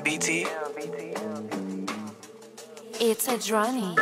BT. It's a journey.